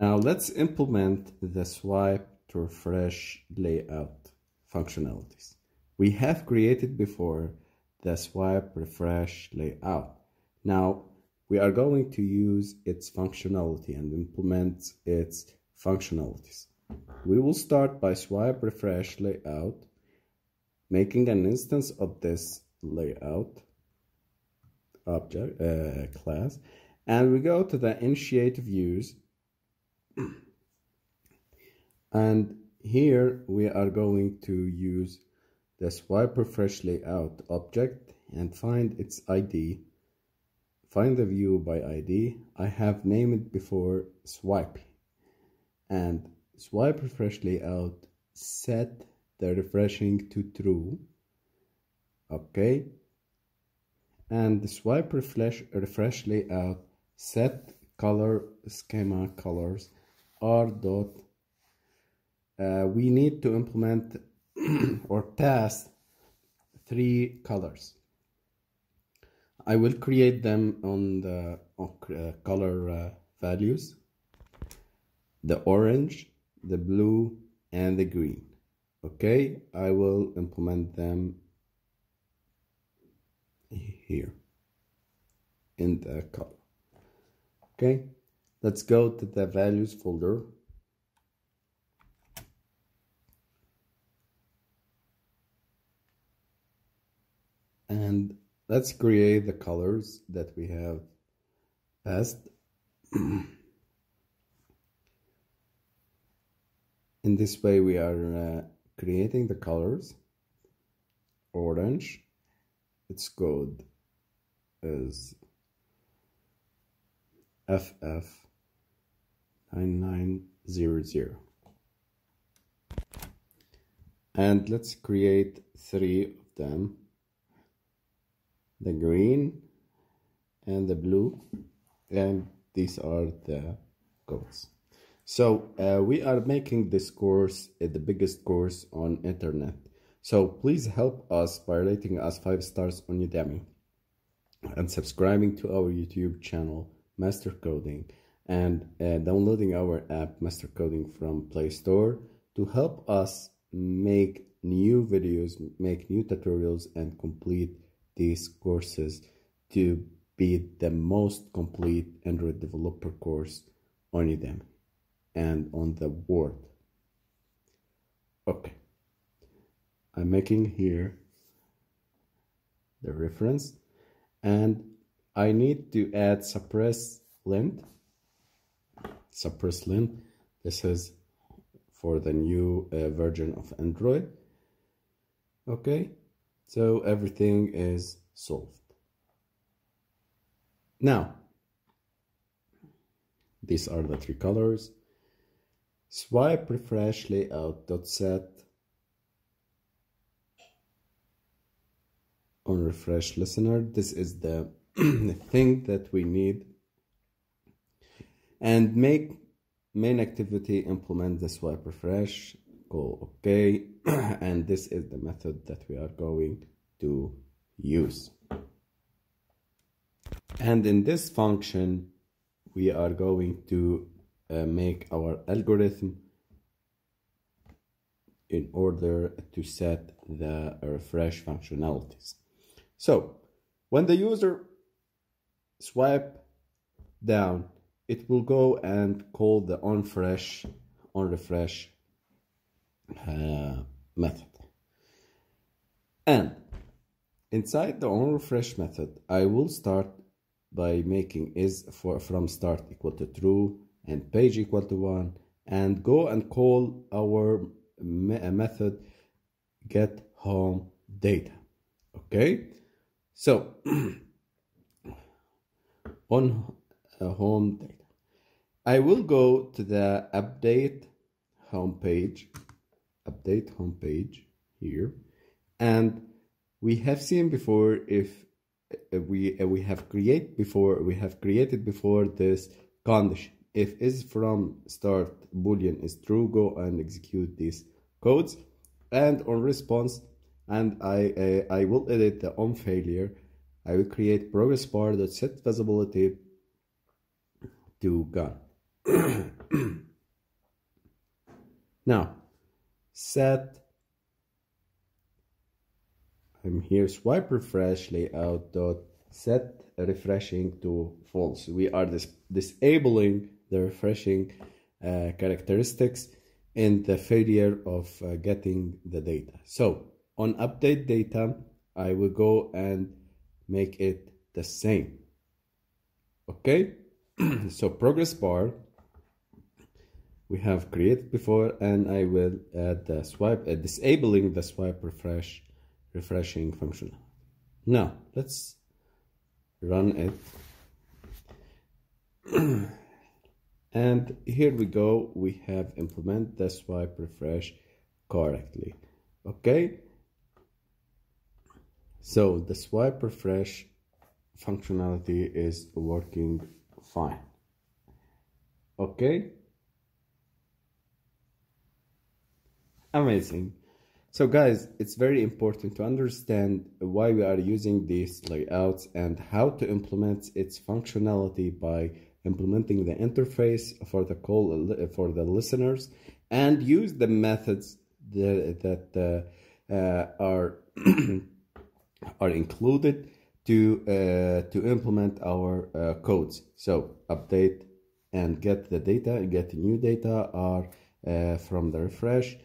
Now let's implement the swipe to refresh layout functionalities. We have created before the swipe refresh layout. Now we are going to use its functionality and implement its functionalities. We will start by swipe refresh layout, making an instance of this layout object uh, class, and we go to the initiate views, and here we are going to use the swipe refresh layout object and find its ID find the view by ID I have named it before swipe. And swipe refresh layout set the refreshing to true. Okay and the swipe refresh refresh layout set color schema colors r dot uh, we need to implement or pass three colors. I will create them on the uh, color uh, values the orange the blue and the green. Okay I will implement them here in the color. Okay let's go to the values folder. And let's create the colors that we have passed. In this way we are uh, creating the colors. Orange its code is FF9900 and let's create three of them. The green and the blue and these are the codes so uh, we are making this course uh, the biggest course on internet. So please help us by rating us five stars on udemy and subscribing to our youtube channel master coding and uh, downloading our app master coding from play store to help us make new videos make new tutorials and complete these courses to be the most complete Android developer course on Udemy and on the world. Okay, I'm making here the reference and I need to add suppress lint. Suppress lint. This is for the new uh, version of Android. Okay, so everything is solved. Now, these are the three colors. Swipe refresh layout dot set on refresh listener. This is the thing that we need. And make main activity implement the swipe refresh go OK. And this is the method that we are going to use. And in this function we are going to uh, make our algorithm in order to set the refresh functionalities. So when the user swipe down it will go and call the on fresh on refresh uh, method. And inside the on refresh method, I will start by making is for from start equal to true and page equal to one and go and call our me uh, method get home data. Okay, so on uh, home data, I will go to the update home page update homepage here. And we have seen before if we uh, we have create before we have created before this condition. If is from start boolean is true go and execute these codes. And on response and I uh, I will edit the on failure. I will create progress bar that set visibility to gone now, set I'm here swipe refresh layout dot set refreshing to false. We are dis disabling the refreshing uh, characteristics and the failure of uh, getting the data. So on update data, I will go and make it the same. Okay, so progress bar we have created before and I will add the swipe, uh, disabling the swipe refresh, refreshing function. Now let's run it. and here we go, we have implement the swipe refresh correctly. Okay, so the swipe refresh functionality is working fine. Okay. Amazing. So guys, it's very important to understand why we are using these layouts and how to implement its functionality by implementing the interface for the call for the listeners and use the methods that, uh, uh, are are included to uh, to implement our uh, codes. So update and get the data, get new data are uh, from the refresh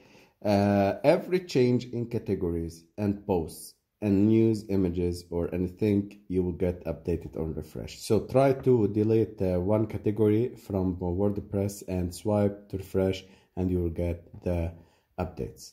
uh, every change in categories and posts and news images or anything you will get updated on refresh so try to delete uh, one category from wordpress and swipe to refresh and you will get the updates